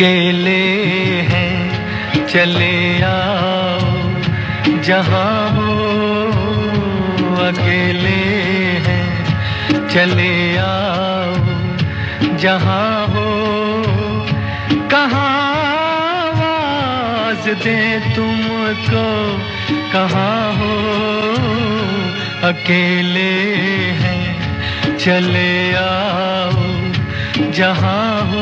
अकेले हैं, चले आओ। जहाँ हो अकेले हैं, चले आओ। जहाँ हो कहाँ आवाज़ दे तुमको, कहाँ हो अकेले हैं, चले आओ। जहाँ हो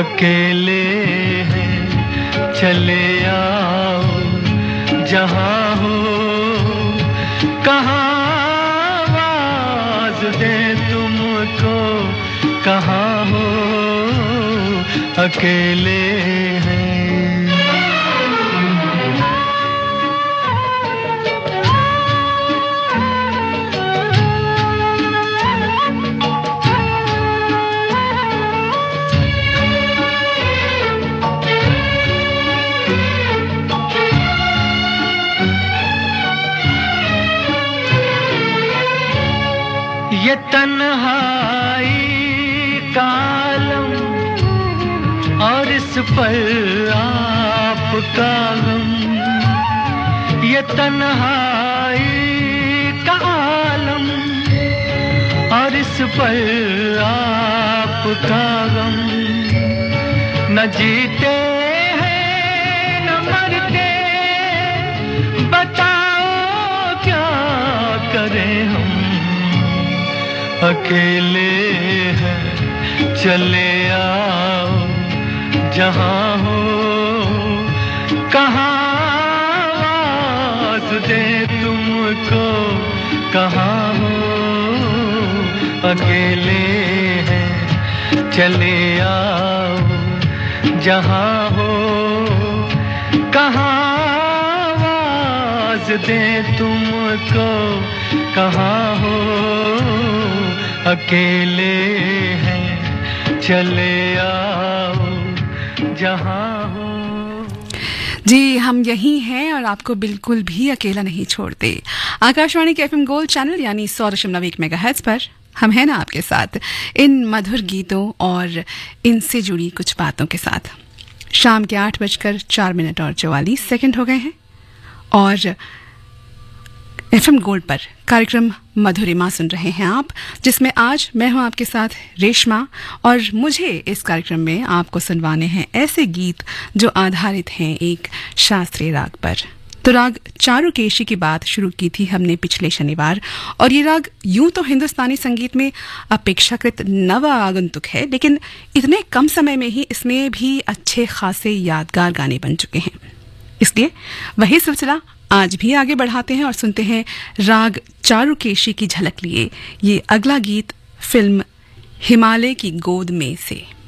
अकेले हैं चले आओ जहाँ हो। कहाँ दे तुमको कहाँ हो। अकेले हैं पर आपका गम। ये तन्हाई का आलम और इस पर आपका गम। न जीते हैं, न मरते, बताओ क्या करें हम? अकेले हैं, चले जहाँ हो, कहाँ दे तुमको, कहाँ हो, अकेले हैं, चले आओ, जहाँ हो, कहाँ दे तुमको, कहाँ हो, अकेले हैं, चले आओ। जहाँ हो। जी, हम यही हैं और आपको बिल्कुल भी अकेला नहीं छोड़ते। आकाशवाणी के एफएम गोल्ड चैनल, यानी सौ दशमलव एक मेगा पर, हम हैं ना आपके साथ, इन मधुर गीतों और इनसे जुड़ी कुछ बातों के साथ। शाम के आठ बजकर चार मिनट और चवालीस सेकंड हो गए हैं, और एफएम गोल्ड पर कार्यक्रम मधुरिमा सुन रहे हैं आप, जिसमें आज मैं हूँ आपके साथ रेशमा, और मुझे इस कार्यक्रम में आपको सुनवाने हैं ऐसे गीत जो आधारित हैं एक शास्त्रीय राग पर। तो राग चारुकेशी की बात शुरू की थी हमने पिछले शनिवार, और ये राग यूँ तो हिंदुस्तानी संगीत में अपेक्षाकृत नव आगंतुक है, लेकिन इतने कम समय में ही इसमें भी अच्छे खासे यादगार गाने बन चुके हैं। इसलिए वही सिलसिला आज भी आगे बढ़ाते हैं और सुनते हैं राग चारुकेशी की झलक लिए ये अगला गीत फ़िल्म हिमालय की गोद में से।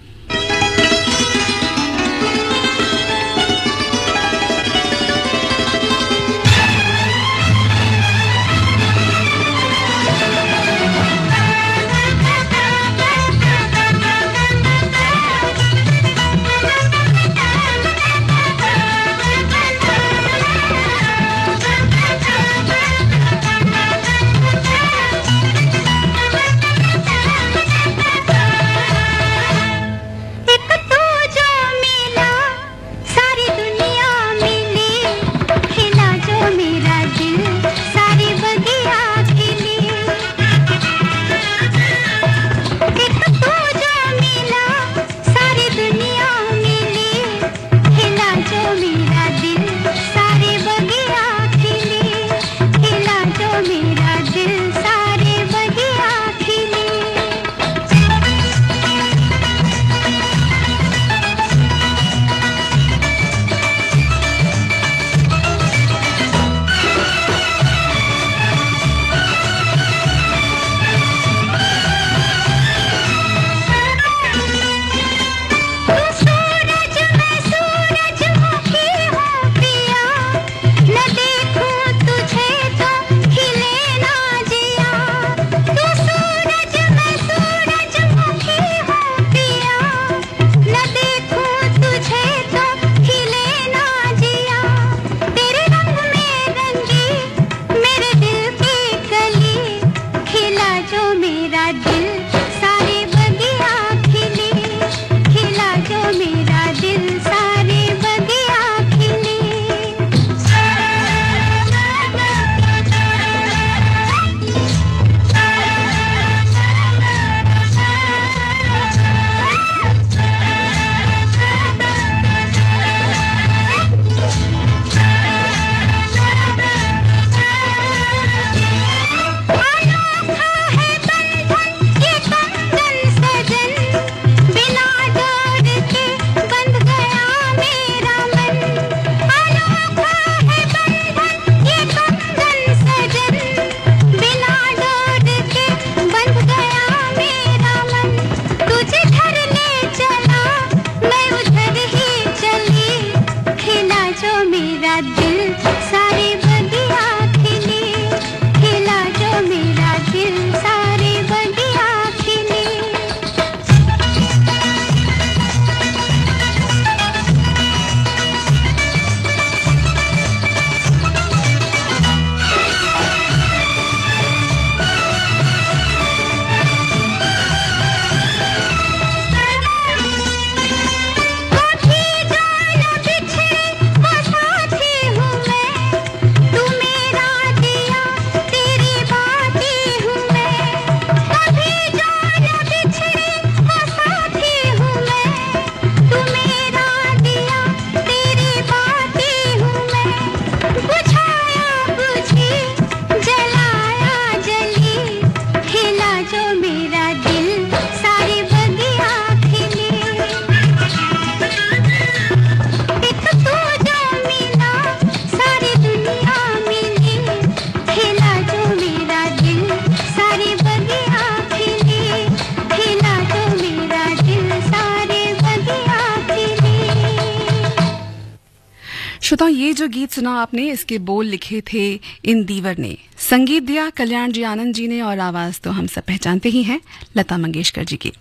जो गीत सुना आपने, इसके बोल लिखे थे इन दीवर ने। संगीत दिया कल्याण जी आनंद जी ने और आवाज़ तो हम सब पहचानते ही हैं, लता मंगेशकर जी की।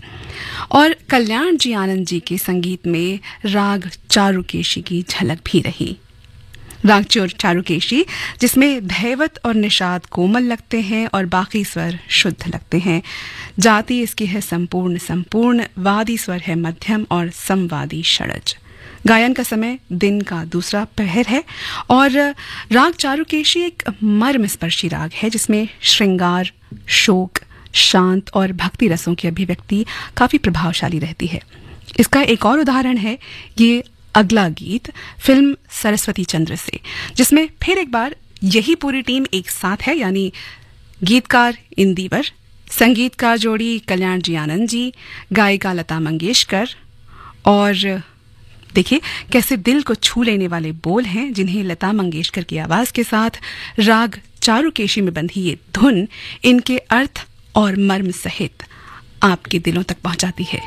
और कल्याण जी आनंद जी के संगीत में राग चारुकेशी की झलक भी रही। राग चारुकेशी, जिसमें धैवत और निषाद कोमल लगते हैं और बाकी स्वर शुद्ध लगते हैं। जाति इसकी है संपूर्ण संपूर्ण, वादी स्वर है मध्यम और संवादी षडज। गायन का समय दिन का दूसरा पहर है। और राग चारुकेशी एक मर्म स्पर्शी राग है, जिसमें श्रृंगार, शोक, शांत और भक्ति रसों की अभिव्यक्ति काफ़ी प्रभावशाली रहती है। इसका एक और उदाहरण है, ये अगला गीत फ़िल्म सरस्वती चंद्र से, जिसमें फिर एक बार यही पूरी टीम एक साथ है, यानी गीतकार इंदीवर, संगीतकार जोड़ी कल्याण जी आनंद जी, गायिका लता मंगेशकर और देखिए, कैसे दिल को छू लेने वाले बोल हैं, जिन्हें लता मंगेशकर की आवाज़ के साथ राग चारुकेशी में बंधी ये धुन इनके अर्थ और मर्म सहित आपके दिलों तक पहुंचाती है।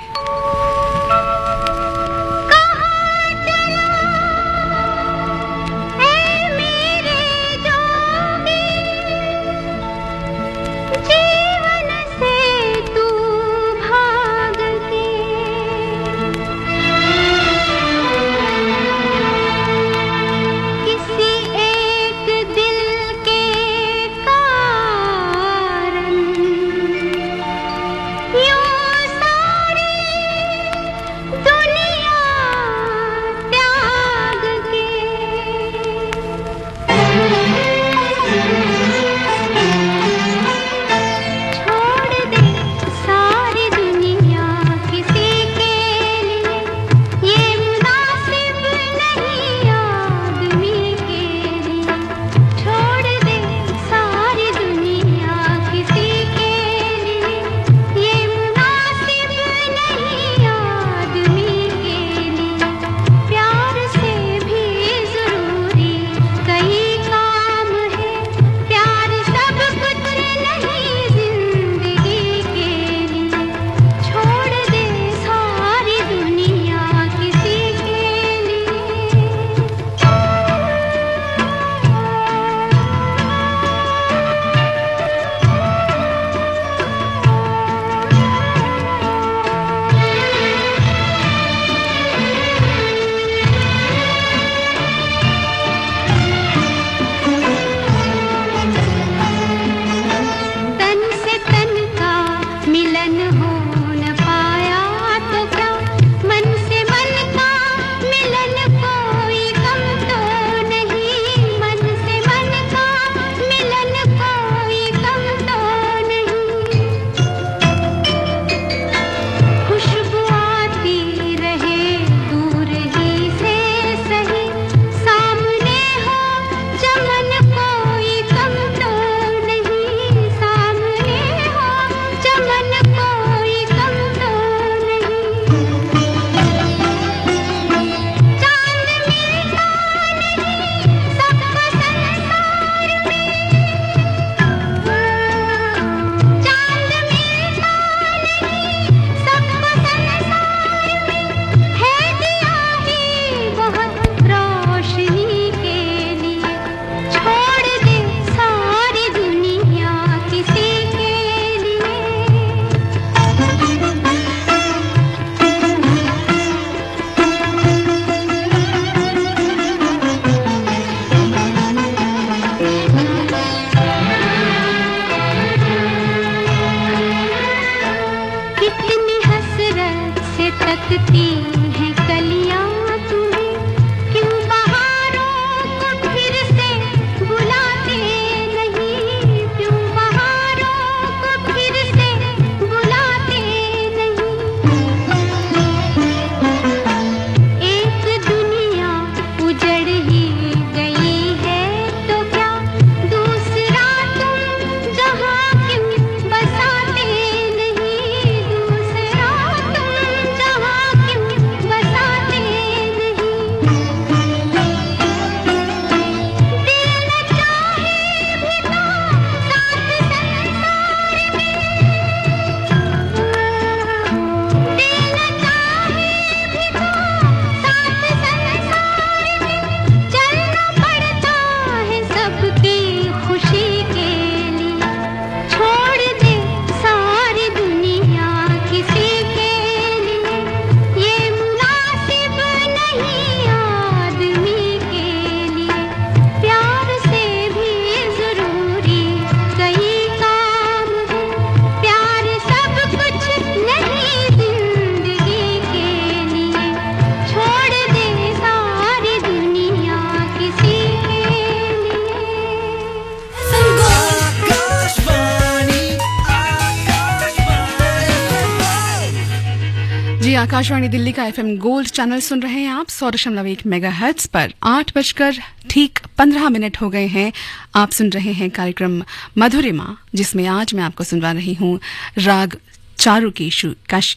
आकाशवाणी दिल्ली का एफएम गोल्ड चैनल सुन रहे हैं आप सौ दशमलव एक मेगा हर्ट्स पर। आठ बजकर ठीक पंद्रह मिनट हो गए हैं। आप सुन रहे हैं कार्यक्रम मधुरिमा जिसमें आज मैं आपको सुनवा रही हूँ राग चारुकेशु काश,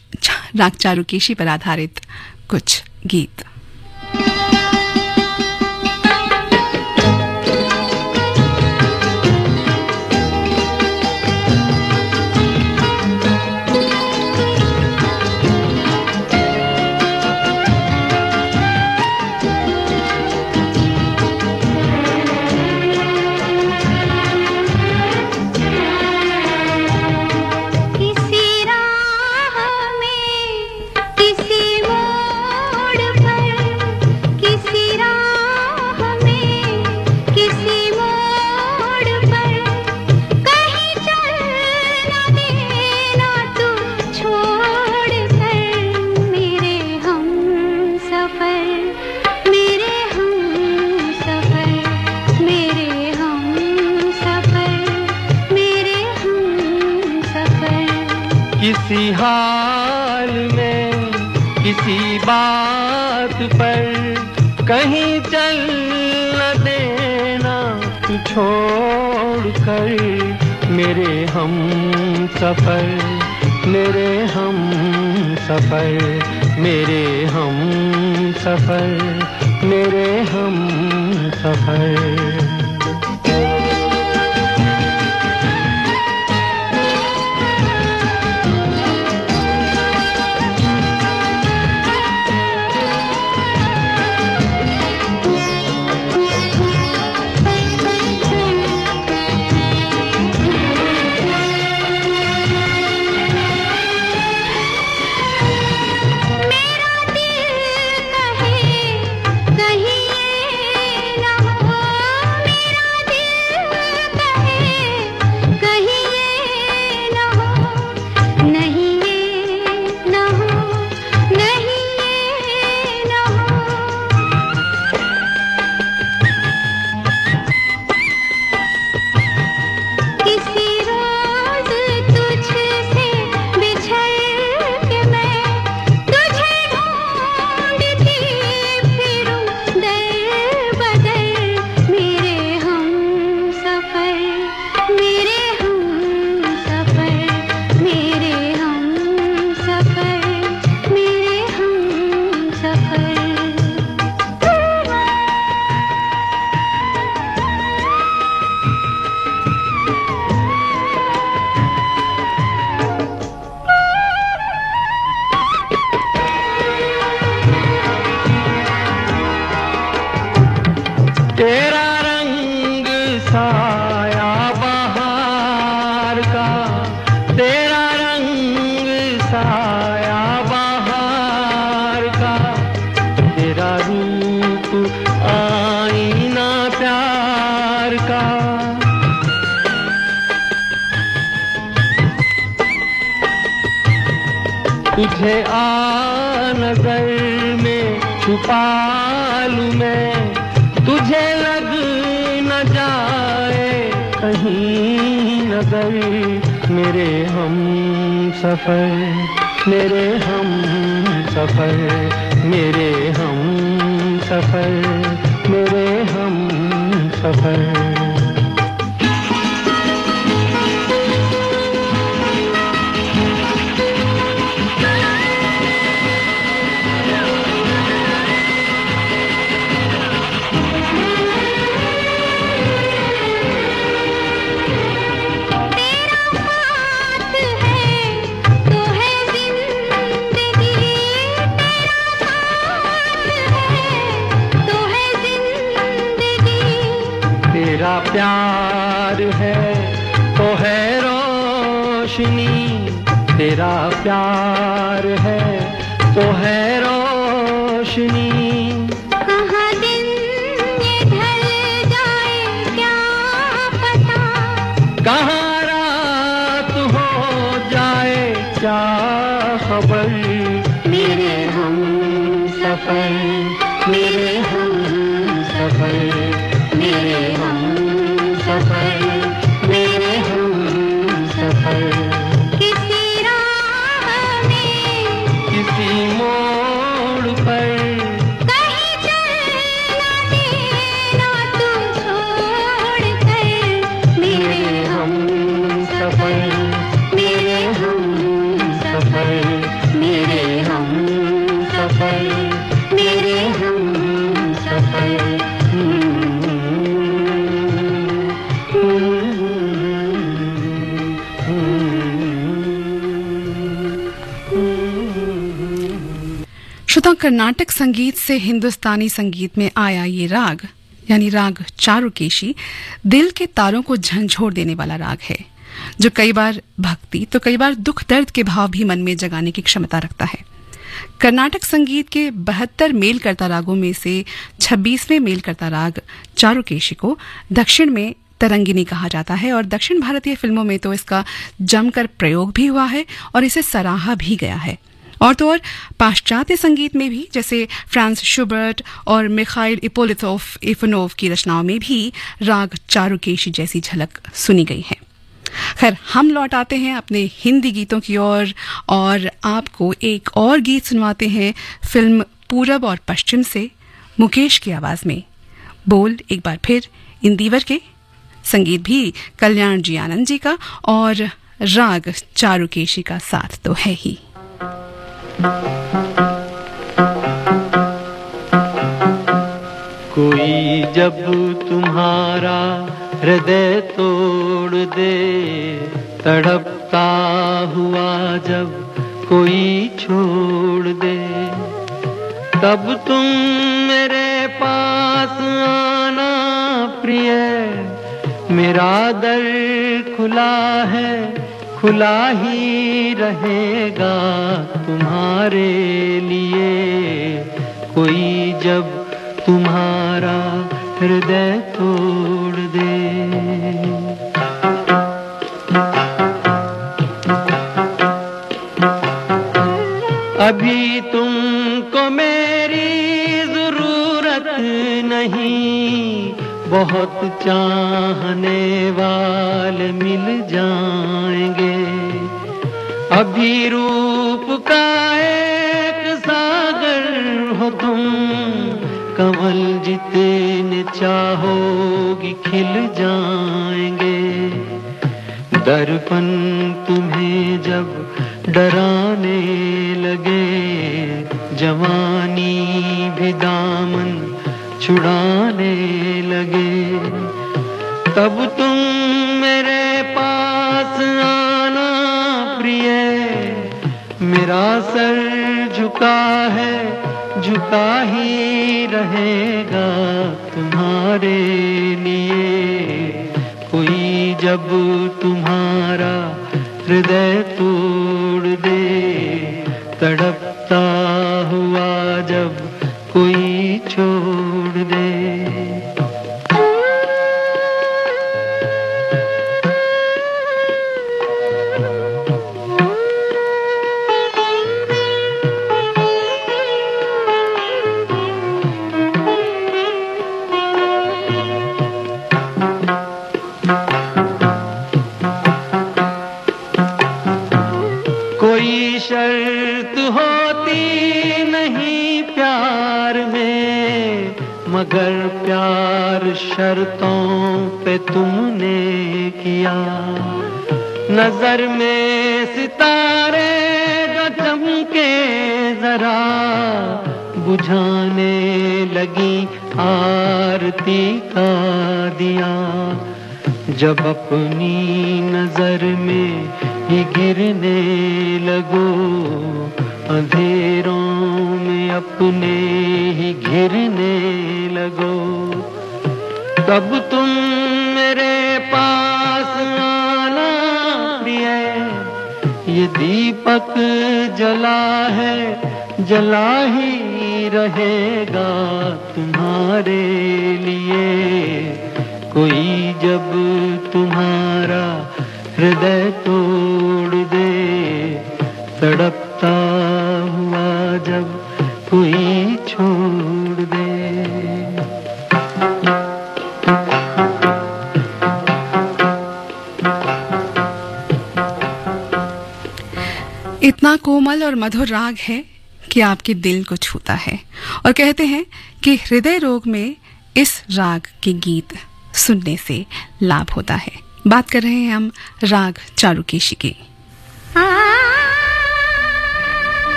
राग चारुकेशी पर आधारित कुछ गीत। मेरे हम सफ़र मेरे हम सफ़र मेरे हम सफ़र मेरे हम सफ़र। नज़र में छुपा लूँ मैं। तुझे लग न जाए, कहीं नज़र मेरे हम सफ़र, मेरे हम सफ़र, मेरे हम सफ़र, मेरे हम सफ़र। तेरा प्यार है तो है रोशनी। तेरा प्यार है तो है रोशनी। कहाँ श्रोता कर्नाटक संगीत से हिंदुस्तानी संगीत में आया ये राग, यानी राग चारुकेशी, दिल के तारों को झंझोड़ देने वाला राग है, जो कई बार भक्ति तो कई बार दुख दर्द के भाव भी मन में जगाने की क्षमता रखता है। कर्नाटक संगीत के बहत्तर मेल करता रागों में से छब्बीसवें मेल करता राग चारुकेशी को दक्षिण में तरंगिनी कहा जाता है और दक्षिण भारतीय फ़िल्मों में तो इसका जमकर प्रयोग भी हुआ है और इसे सराहा भी गया है। और तो और पाश्चात्य संगीत में भी, जैसे फ्रांस शुबर्ट और मिखाइल इपोलिथोफ इफनोव की रचनाओं में भी राग चारुकेशी जैसी झलक सुनी गई है। खैर, हम लौट आते हैं अपने हिंदी गीतों की ओर और आपको एक और गीत सुनवाते हैं, फ़िल्म पूरब और पश्चिम से, मुकेश की आवाज़ में। बोल, एक बार फिर, इंदिवर के। संगीत भी कल्याण जी आनंद जी का और राग चारुकेशी का साथ तो है ही। कोई जब तुम्हारा हृदय तोड़ दे, तड़पता हुआ जब कोई छोड़ दे, तब तुम मेरे पास आना प्रिय, मेरा दर खुला है खुला ही रहेगा तुम्हारे लिए। कोई जब तुम्हारा हृदय तोड़ दे। अभी तुमको बहुत चाहने वाले मिल जाएँगे। अभी रूप का एक सागर हो तुम, कमल जितने चाहोगी खिल जाएँगे। दर्पण तुम्हें जब डराने लगे, जवानी भी दामन छुड़ाने लगे। तब तुम मेरे पास आना प्रिय। मेरा सर झुका है, झुका ही रहेगा तुम्हारे लिए। कोई जब तुम्हारा हृदय तोड़ दे तड़पता शर्त होती नहीं प्यार में, मगर प्यार शर्तों पे तुमने किया। नज़र में सितारे जो चमके जरा, बुझाने लगी आरती का दिया। जब अपनी नज़र में ही गिरने लगो। अंधेरों में अपने ही घिरने लगो। तब तुम मेरे पास आना प्रिय। ये दीपक जला है, जला ही रहेगा तुम्हारे लिए। कोई जब तुम्हारा हृदय मधुर राग है कि आपके दिल को छूता है। और कहते हैं कि हृदय रोग में इस राग के गीत सुनने से लाभ होता है। बात कर रहे हैं हम राग चारुकेशी की।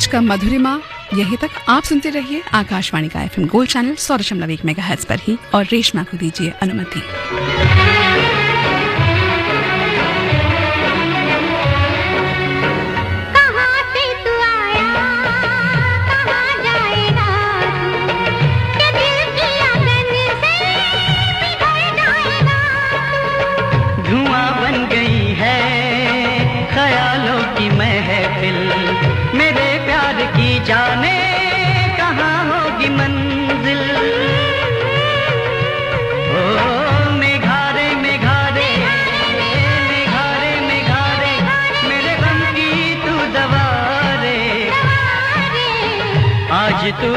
आज का मधुरिमा यही तक आप सुनते रहिए आकाशवाणी का एफएम गोल्ड चैनल सौ दशमलव एक मेगा पर ही और रेशमा को दीजिए अनुमति। धुआँ बन गई है ख्यालों की महफिल की जाने कहाँ होगी मंजिल? ओ मेघारे मेघारे मेघारे मेघारे मेरे गम की तू दवा रे आज तू